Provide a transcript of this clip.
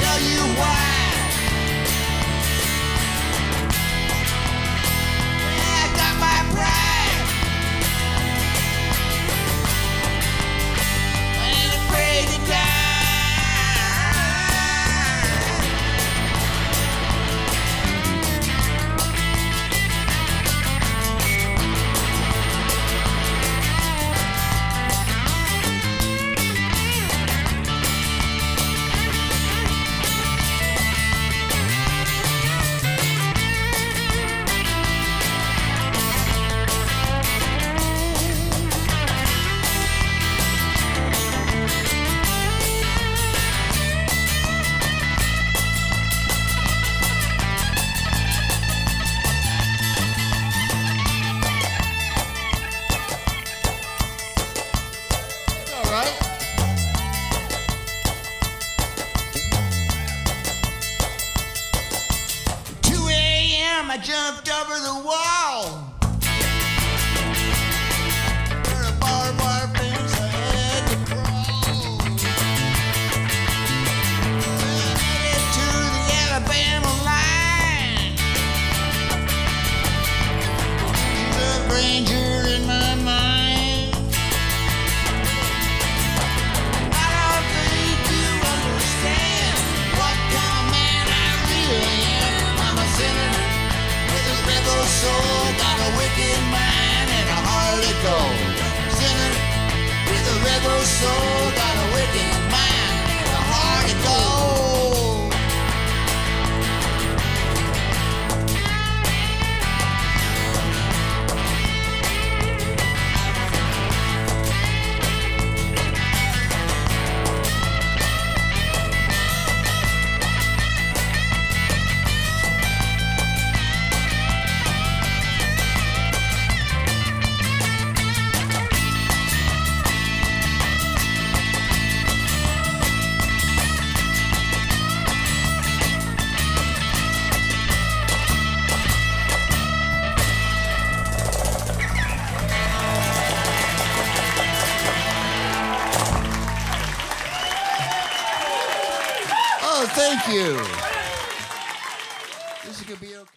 tell you why. time I jumped over the wall. soul Thank you. This is gonna be okay.